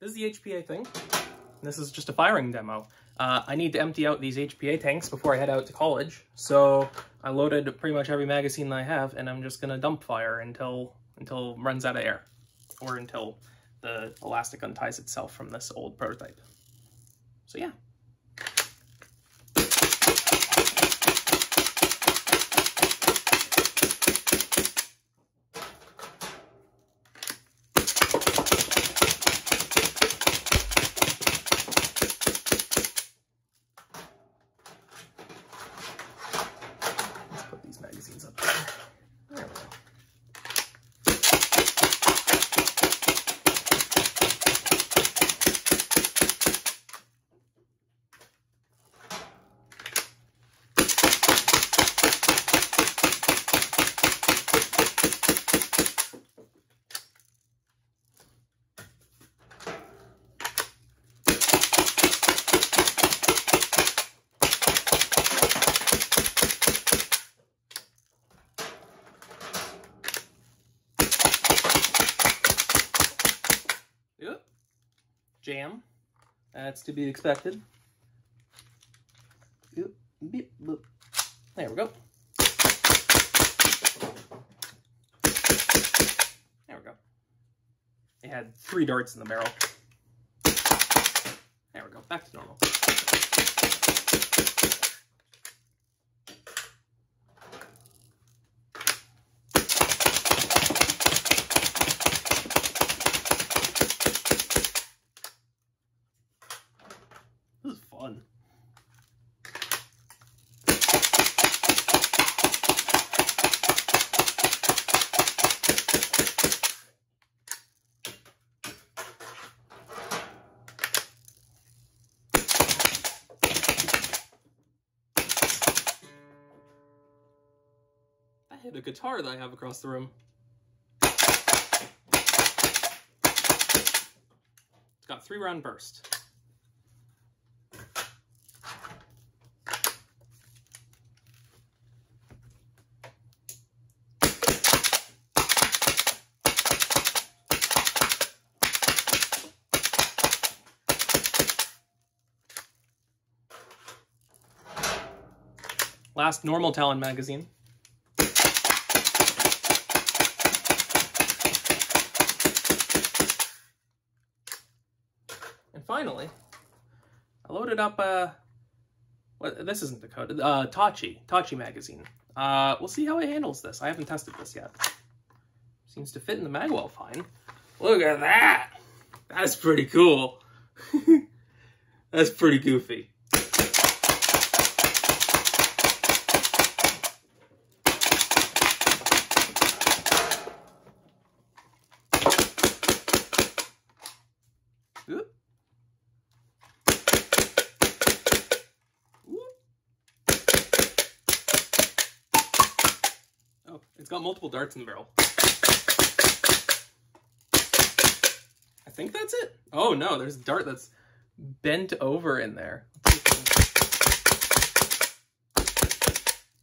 This is the HPA thing. This is just a firing demo. Uh, I need to empty out these HPA tanks before I head out to college, so I loaded pretty much every magazine I have, and I'm just gonna dump fire until until it runs out of air, or until the elastic unties itself from this old prototype. So yeah. Let's put these magazines up there. There we go. Yep. Jam. That's to be expected. There we go. There we go. It had three darts in the barrel. There we go. Back to normal. This is fun. A guitar that I have across the room. It's got three round burst. Last normal Talon magazine. Finally, I loaded up uh this isn't the code, uh Tachi, Tachi magazine. Uh we'll see how it handles this. I haven't tested this yet. Seems to fit in the magwell fine. Look at that! That's pretty cool. That's pretty goofy. It's got multiple darts in the barrel. I think that's it. Oh no, there's a dart that's bent over in there.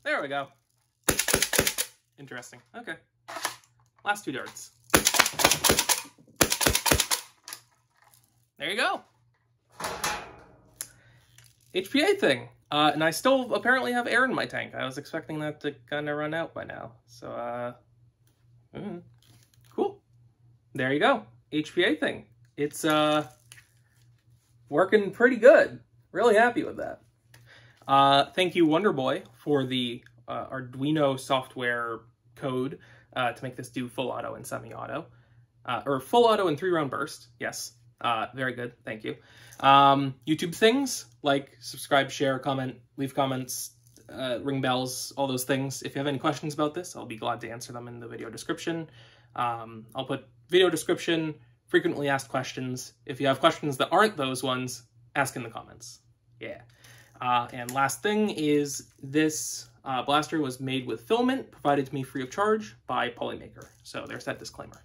There we go. Interesting. Okay. Last two darts. There you go. HPA thing. Uh, and I still apparently have air in my tank. I was expecting that to kind of run out by now. So, uh, mm, cool. There you go. HPA thing. It's, uh, working pretty good. Really happy with that. Uh, thank you, Wonderboy, for the uh, Arduino software code uh, to make this do full auto and semi-auto. Uh, or full auto and three-round burst. Yes. Uh, very good. Thank you. Um, YouTube things like subscribe, share, comment, leave comments, uh, ring bells, all those things. If you have any questions about this, I'll be glad to answer them in the video description. Um, I'll put video description, frequently asked questions. If you have questions that aren't those ones, ask in the comments. Yeah. Uh, and last thing is this uh, blaster was made with filament, provided to me free of charge by Polymaker. So there's that disclaimer.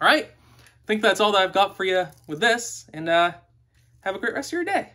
All right. I think that's all that I've got for you with this, and uh, have a great rest of your day.